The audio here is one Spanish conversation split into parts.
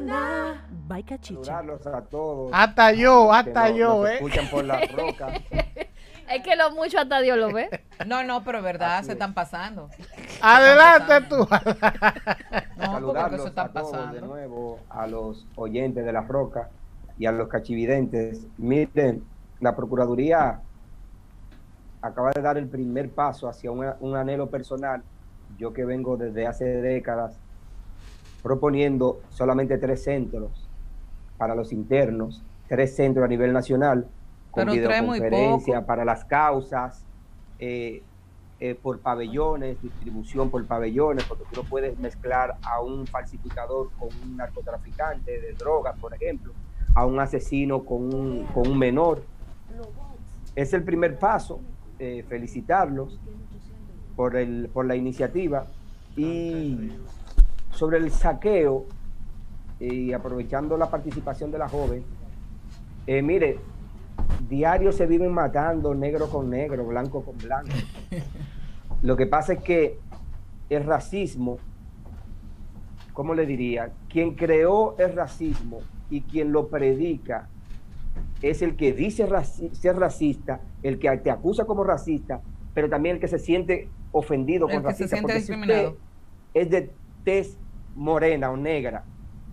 Maná. Bye, cachicha. Saludarlos a todos. Hasta yo, hasta yo, ¿eh? escuchan por la roca. Es que lo mucho hasta Dios lo ve. No, no, pero verdad, Así se es. están pasando. Adelante tú. No, Saludarlos se están a todos de pasando. nuevo, a los oyentes de la roca y a los cachividentes. Miren, la Procuraduría acaba de dar el primer paso hacia una- un anhelo personal. Yo que vengo desde hace décadas proponiendo solamente tres centros para los internos, tres centros a nivel nacional, con Pero videoconferencia para las causas, eh, eh, por pabellones, distribución por pabellones, porque tú no puedes mezclar a un falsificador con un narcotraficante de drogas, por ejemplo, a un asesino con un, con un menor. Es el primer paso, eh, felicitarlos por, el, por la iniciativa. Y sobre el saqueo y aprovechando la participación de la joven, eh, mire, diario se viven matando negro con negro, blanco con blanco. Lo que pasa es que el racismo, ¿cómo le diría? Quien creó el racismo y quien lo predica es el que dice raci- ser racista, el que te acusa como racista, pero también el que se siente ofendido El con que se racista. siente porque si usted discriminado. es de tez morena o negra.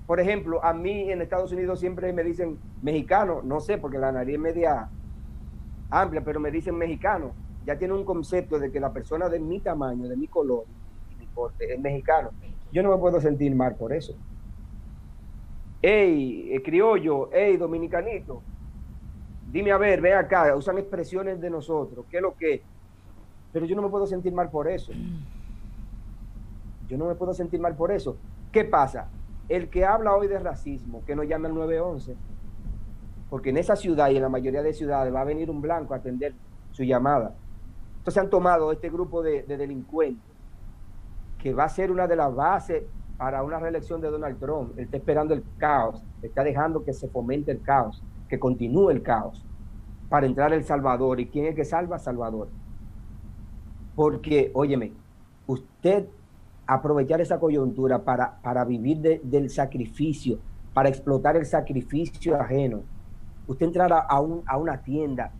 Por ejemplo, a mí en Estados Unidos siempre me dicen mexicano, no sé, porque la nariz es media amplia, pero me dicen mexicano. Ya tiene un concepto de que la persona de mi tamaño, de mi color y mi porte es mexicano. Yo no me puedo sentir mal por eso. Ey, eh, criollo, ey, dominicanito, dime a ver, ve acá, usan expresiones de nosotros, ¿qué es lo que? Pero yo no me puedo sentir mal por eso. Yo no me puedo sentir mal por eso. ¿Qué pasa? El que habla hoy de racismo, que no llame al 911, porque en esa ciudad y en la mayoría de ciudades va a venir un blanco a atender su llamada. Entonces han tomado este grupo de, de delincuentes, que va a ser una de las bases para una reelección de Donald Trump. Él está esperando el caos, está dejando que se fomente el caos, que continúe el caos, para entrar El Salvador. ¿Y quién es que salva? Salvador. Porque, óyeme, usted aprovechar esa coyuntura para, para vivir de- del sacrificio, para explotar el sacrificio ajeno. Usted entrar a, un- a una tienda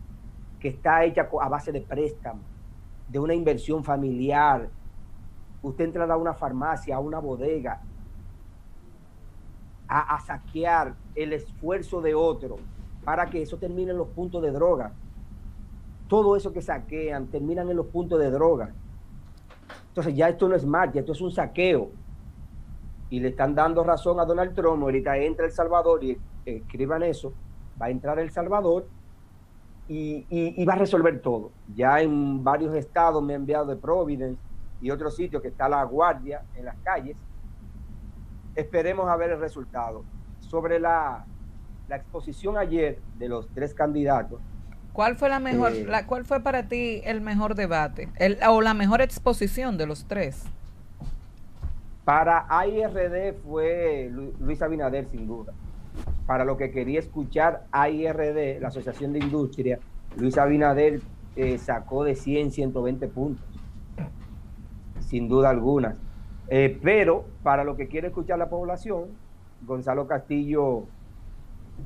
que está hecha a base de préstamo, de una inversión familiar. Usted entrar a una farmacia, a una bodega, a, a saquear el esfuerzo de otro para que eso termine en los puntos de droga. Todo eso que saquean terminan en los puntos de droga. Entonces ya esto no es marcha, esto es un saqueo. Y le están dando razón a Donald Trump. Ahorita entra El Salvador y escriban eso. Va a entrar El Salvador y, va a resolver todo. Ya en varios estados me han enviado de Providence y otros sitios que está la guardia en las calles. Esperemos a ver el resultado. Sobre la, la exposición ayer de los tres candidatos, ¿Cuál fue la mejor, Eh. la, cuál fue para ti el mejor debate? El, o la mejor exposición de los tres. Para AIRD fue Lu- Luis Abinader, sin duda. Para lo que quería escuchar AIRD, la Asociación de Industria, Luis Abinader eh, sacó de 100, 120 puntos. Sin duda alguna. Eh, pero para lo que quiere escuchar la población, Gonzalo Castillo,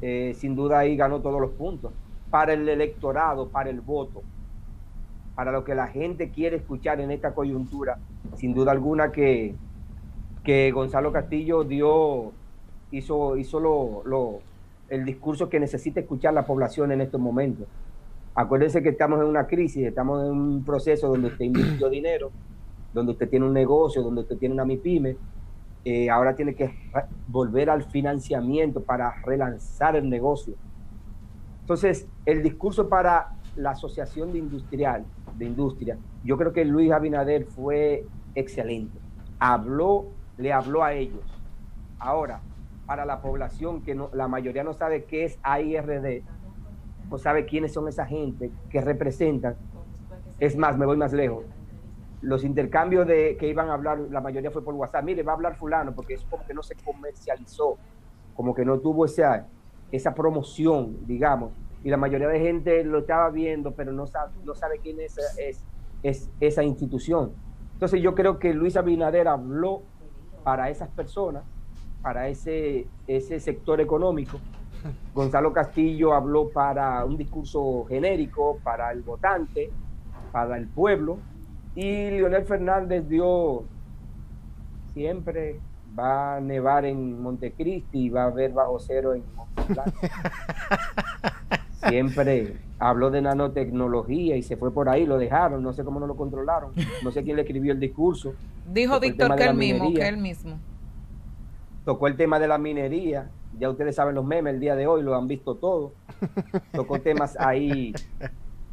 eh, sin duda ahí ganó todos los puntos. Para el electorado, para el voto, para lo que la gente quiere escuchar en esta coyuntura, sin duda alguna que, que Gonzalo Castillo dio, hizo, hizo lo, lo- el discurso que necesita escuchar la población en estos momentos. Acuérdense que estamos en una crisis, estamos en un proceso donde usted invirtió dinero, donde usted tiene un negocio, donde usted tiene una MIPYME, eh, ahora tiene que volver al financiamiento para relanzar el negocio. Entonces, el discurso para la Asociación de Industrial, de Industria, yo creo que Luis Abinader fue excelente. Habló, le habló a ellos. Ahora, para la población que no, la mayoría no sabe qué es AIRD, no sabe quiénes son esa gente que representan. Es más, me voy más lejos. Los intercambios de que iban a hablar, la mayoría fue por WhatsApp. Mire, va a hablar fulano, porque es como que no se comercializó, como que no tuvo esa, esa promoción, digamos. Y la mayoría de gente lo estaba viendo, pero no sabe, no sabe quién es, es, es esa institución. Entonces yo creo que Luis Abinader habló para esas personas para ese, ese sector económico. Gonzalo Castillo habló para un discurso genérico, para el votante, para el pueblo, y Leonel Fernández dio siempre va a nevar en Montecristi y va a haber bajo cero en. Siempre habló de nanotecnología y se fue por ahí, lo dejaron, no sé cómo no lo controlaron, no sé quién le escribió el discurso. Dijo Víctor que él mismo, que él mismo. Tocó el tema de la minería, ya ustedes saben los memes el día de hoy, lo han visto todo. Tocó temas ahí.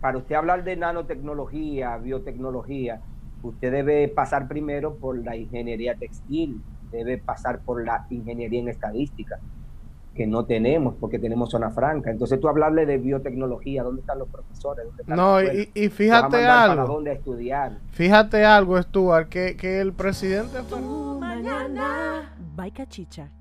Para usted hablar de nanotecnología, biotecnología, usted debe pasar primero por la ingeniería textil, debe pasar por la ingeniería en estadística, que no tenemos porque tenemos zona franca. Entonces tú hablarle de biotecnología, ¿dónde están los profesores? ¿Dónde están No, y, fíjate ¿Para algo. dónde a estudiar? Fíjate algo, Stuart, que, que el presidente Tu mañana. Bye, cachicha.